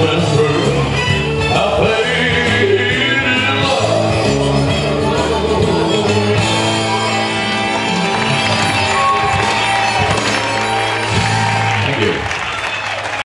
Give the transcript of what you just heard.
was